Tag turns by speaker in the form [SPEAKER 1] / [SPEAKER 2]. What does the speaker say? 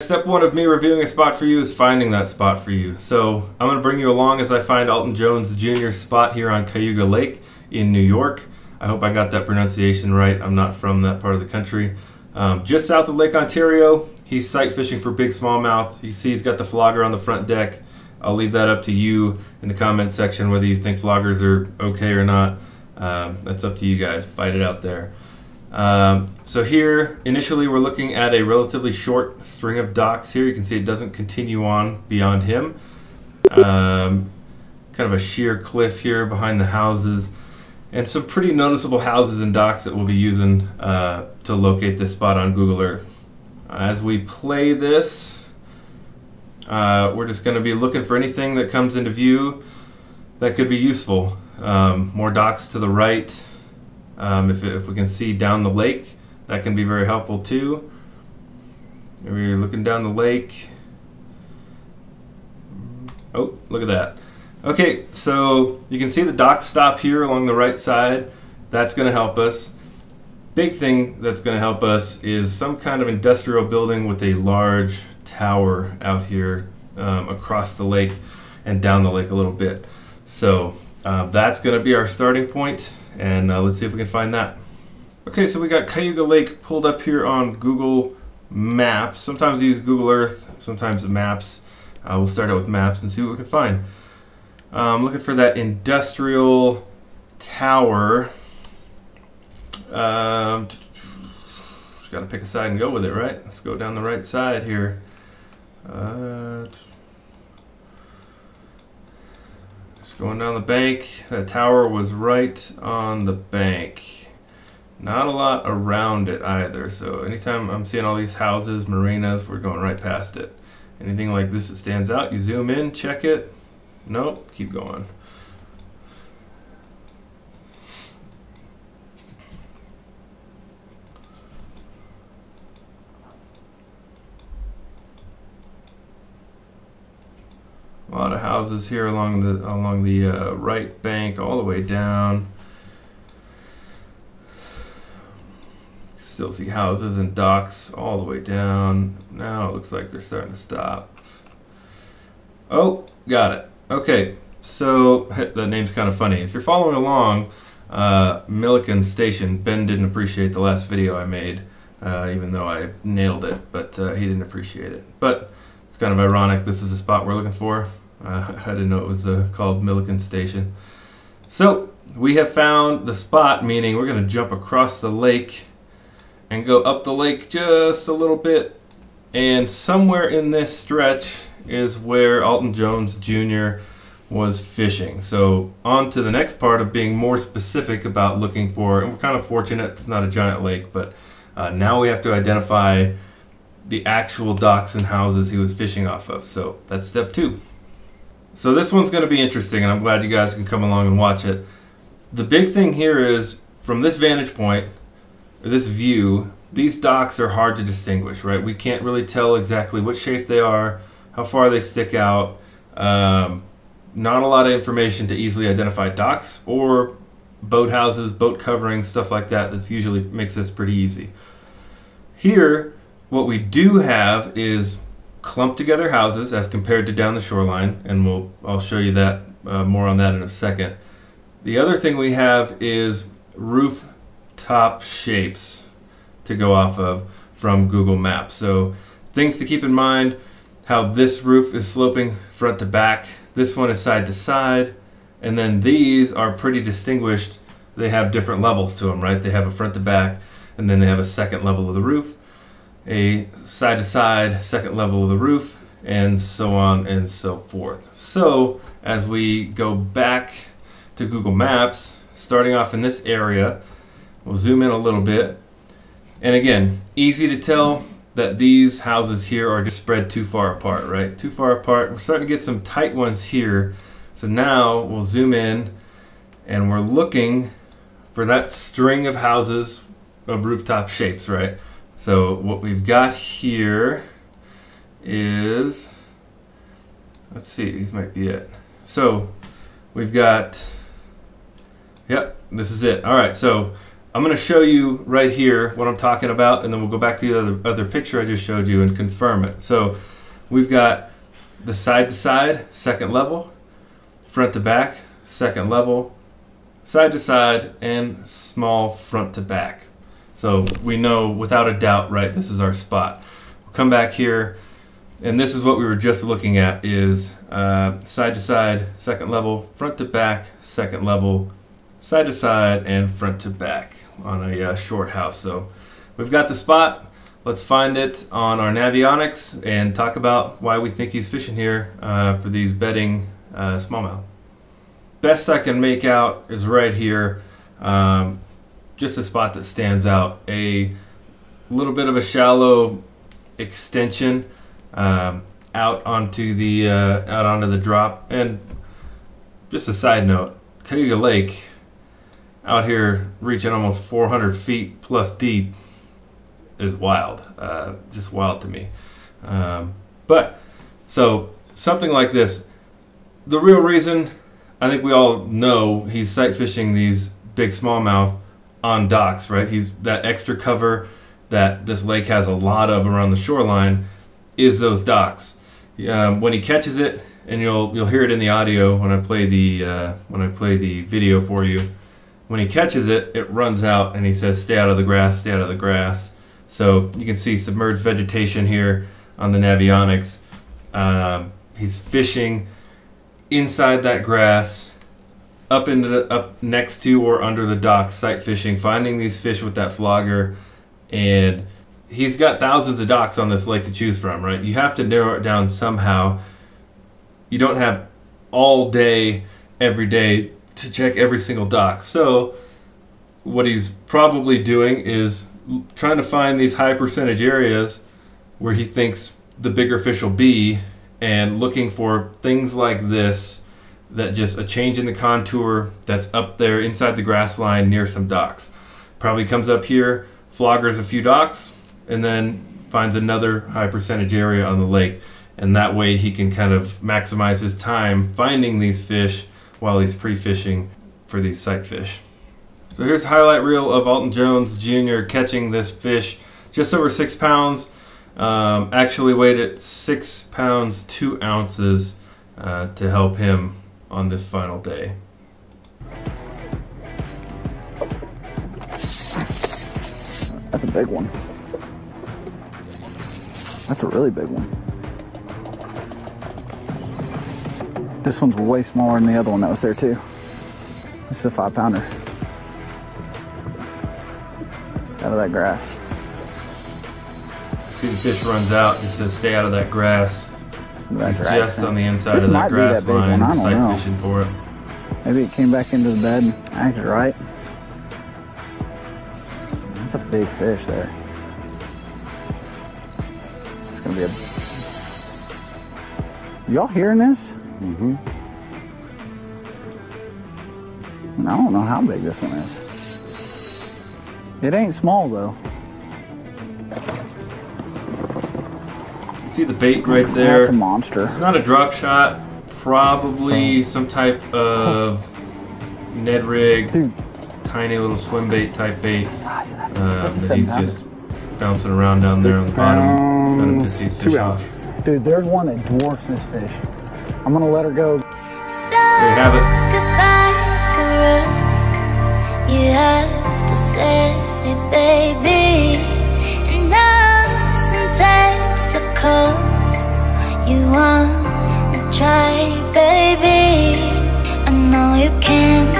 [SPEAKER 1] Step one of me reviewing a spot for you is finding that spot for you. So I'm going to bring you along as I find Alton Jones Jr.'s spot here on Cayuga Lake in New York. I hope I got that pronunciation right. I'm not from that part of the country. Um, just south of Lake Ontario, he's sight fishing for big smallmouth. You see he's got the flogger on the front deck. I'll leave that up to you in the comment section whether you think floggers are okay or not. Um, that's up to you guys. Fight it out there. Um, so here, initially we're looking at a relatively short string of docks here. You can see it doesn't continue on beyond him. Um, kind of a sheer cliff here behind the houses. And some pretty noticeable houses and docks that we'll be using uh, to locate this spot on Google Earth. As we play this, uh, we're just going to be looking for anything that comes into view that could be useful. Um, more docks to the right, um, if, if we can see down the lake, that can be very helpful too. We're looking down the lake. Oh, look at that. Okay, so you can see the dock stop here along the right side. That's going to help us. Big thing that's going to help us is some kind of industrial building with a large tower out here um, across the lake and down the lake a little bit. So uh, that's going to be our starting point and uh, let's see if we can find that. Okay, so we got Cayuga Lake pulled up here on Google Maps. Sometimes we use Google Earth, sometimes the maps. Uh, we'll start out with maps and see what we can find. I'm um, looking for that industrial tower. Um, just got to pick a side and go with it, right? Let's go down the right side here. Uh, Going down the bank, that tower was right on the bank. Not a lot around it either, so anytime I'm seeing all these houses, marinas, we're going right past it. Anything like this that stands out, you zoom in, check it. Nope, keep going. A lot of houses here along the along the uh, right bank, all the way down. Still see houses and docks all the way down. Now it looks like they're starting to stop. Oh, got it. Okay, so the name's kind of funny. If you're following along, uh, Milliken Station, Ben didn't appreciate the last video I made, uh, even though I nailed it, but uh, he didn't appreciate it. But it's kind of ironic. This is the spot we're looking for. Uh, I didn't know it was uh, called Milliken Station. So we have found the spot, meaning we're going to jump across the lake and go up the lake just a little bit. And somewhere in this stretch is where Alton Jones Jr. was fishing. So on to the next part of being more specific about looking for, and we're kind of fortunate it's not a giant lake, but uh, now we have to identify the actual docks and houses he was fishing off of. So that's step two. So this one's going to be interesting, and I'm glad you guys can come along and watch it. The big thing here is, from this vantage point, this view, these docks are hard to distinguish, right? We can't really tell exactly what shape they are, how far they stick out. Um, not a lot of information to easily identify docks or boat houses, boat coverings, stuff like that. That's usually makes this pretty easy. Here, what we do have is clumped together houses as compared to down the shoreline, and we'll I'll show you that uh, more on that in a second. The other thing we have is rooftop shapes to go off of from Google Maps. So things to keep in mind, how this roof is sloping front to back, this one is side to side, and then these are pretty distinguished. They have different levels to them, right? They have a front to back, and then they have a second level of the roof a side-to-side second level of the roof, and so on and so forth. So as we go back to Google Maps, starting off in this area, we'll zoom in a little bit. And again, easy to tell that these houses here are just spread too far apart, right? Too far apart. We're starting to get some tight ones here. So now we'll zoom in and we're looking for that string of houses of rooftop shapes, right? So what we've got here is, let's see, these might be it. So we've got, yep, this is it. All right, so I'm going to show you right here what I'm talking about, and then we'll go back to the other, other picture I just showed you and confirm it. So we've got the side to side, second level, front to back, second level, side to side, and small front to back. So we know without a doubt, right, this is our spot. We'll come back here, and this is what we were just looking at is uh, side to side, second level, front to back, second level, side to side, and front to back on a uh, short house. So we've got the spot. Let's find it on our Navionics and talk about why we think he's fishing here uh, for these bedding uh, smallmouth. Best I can make out is right here. Um, just a spot that stands out. A little bit of a shallow extension um, out onto the uh, out onto the drop. And just a side note, Cayuga Lake out here reaching almost 400 feet plus deep is wild. Uh, just wild to me. Um, but so something like this, the real reason I think we all know he's sight fishing these big smallmouth on docks, right? He's that extra cover that this lake has a lot of around the shoreline is those docks. Um, when he catches it, and you'll you'll hear it in the audio when I play the uh, when I play the video for you. When he catches it, it runs out and he says, "Stay out of the grass, stay out of the grass." So you can see submerged vegetation here on the Navionics. Um, he's fishing inside that grass, up into the, up next to or under the dock, sight fishing, finding these fish with that flogger, and he's got thousands of docks on this lake to choose from. Right? You have to narrow it down somehow. You don't have all day, every day to check every single dock. So what he's probably doing is trying to find these high percentage areas where he thinks the bigger fish will be and looking for things like this that just a change in the contour that's up there inside the grass line near some docks. Probably comes up here, floggers a few docks, and then finds another high percentage area on the lake. And that way he can kind of maximize his time finding these fish while he's pre-fishing for these sight fish. So here's a highlight reel of Alton Jones Jr. catching this fish just over six pounds. Um, actually weighed at six pounds two ounces uh, to help him on this final day.
[SPEAKER 2] That's a big one. That's a really big one. This one's way smaller than the other one that was there too. This is a five pounder. Out of that grass.
[SPEAKER 1] See the fish runs out, it says stay out of that grass.
[SPEAKER 2] That
[SPEAKER 1] He's
[SPEAKER 2] grass
[SPEAKER 1] just on the inside
[SPEAKER 2] This
[SPEAKER 1] of
[SPEAKER 2] might
[SPEAKER 1] that
[SPEAKER 2] be that
[SPEAKER 1] grass
[SPEAKER 2] one,
[SPEAKER 1] line,
[SPEAKER 2] I don't
[SPEAKER 1] sight
[SPEAKER 2] know.
[SPEAKER 1] fishing for it.
[SPEAKER 2] Maybe it came back into the bed and acted right. That's a big fish there. It's gonna be a. Y'all hearing this?
[SPEAKER 3] Mm-hmm.
[SPEAKER 2] I don't know how big this one is. It ain't small though.
[SPEAKER 1] See the bait right
[SPEAKER 2] That's
[SPEAKER 1] there.
[SPEAKER 2] That's a monster.
[SPEAKER 1] It's not a drop shot, probably some type of Ned rig,
[SPEAKER 2] Dude,
[SPEAKER 1] tiny little swim bait type bait.
[SPEAKER 2] size of that.
[SPEAKER 1] Um, that he's
[SPEAKER 2] pounder.
[SPEAKER 1] just bouncing around down there on the bottom. Trying to piss these
[SPEAKER 3] two
[SPEAKER 1] fish off.
[SPEAKER 3] ounces.
[SPEAKER 2] Dude, there's one that dwarfs this fish. I'm gonna let her go.
[SPEAKER 4] So
[SPEAKER 1] There you have it.
[SPEAKER 4] goodbye for us. You have to say it, baby. Us you wanna try, baby. I know you can,